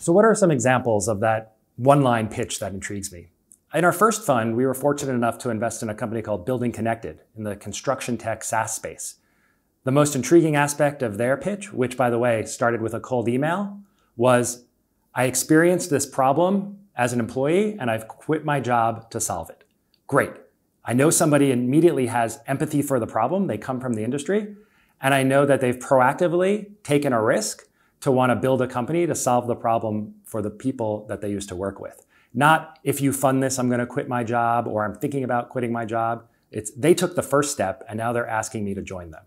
So, what are some examples of that one line pitch that intrigues me? In our first fund, we were fortunate enough to invest in a company called Building Connected in the construction tech SaaS space. The most intriguing aspect of their pitch, which by the way started with a cold email, was I experienced this problem as an employee and I've quit my job to solve it. Great. I know somebody immediately has empathy for the problem. They come from the industry. And I know that they've proactively taken a risk to want to build a company to solve the problem for the people that they used to work with. Not if you fund this, I'm going to quit my job or I'm thinking about quitting my job. It's they took the first step and now they're asking me to join them.